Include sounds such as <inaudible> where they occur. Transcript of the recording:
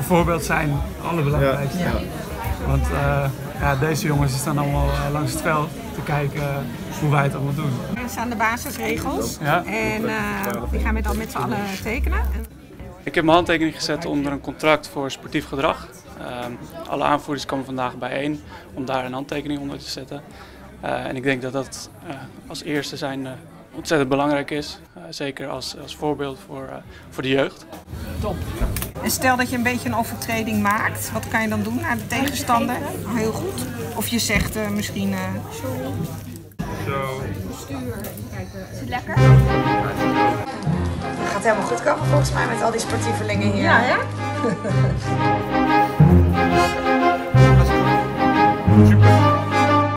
voorbeeld zijn het allerbelangrijkste. Ja. Want eh, ja, deze jongens staan allemaal eh, langs het veld te kijken hoe wij het allemaal doen. Er staan de basisregels. Ja. En eh, die gaan we dan met z'n allen tekenen. Ik heb mijn handtekening gezet onder een contract voor sportief gedrag. Ehm, alle aanvoerders komen vandaag bijeen om daar een handtekening onder te zetten. Eh, en ik denk dat dat eh, als eerste zijn eh, ontzettend belangrijk is. Eh, zeker als, als voorbeeld voor, eh, voor de jeugd. En stel dat je een beetje een overtreding maakt, wat kan je dan doen naar de tegenstander? Heel goed. Of je zegt eh, misschien. eh, Het gaat helemaal goed komen volgens mij met al die sportievelingen hier. ja, ja? <laughs> Super.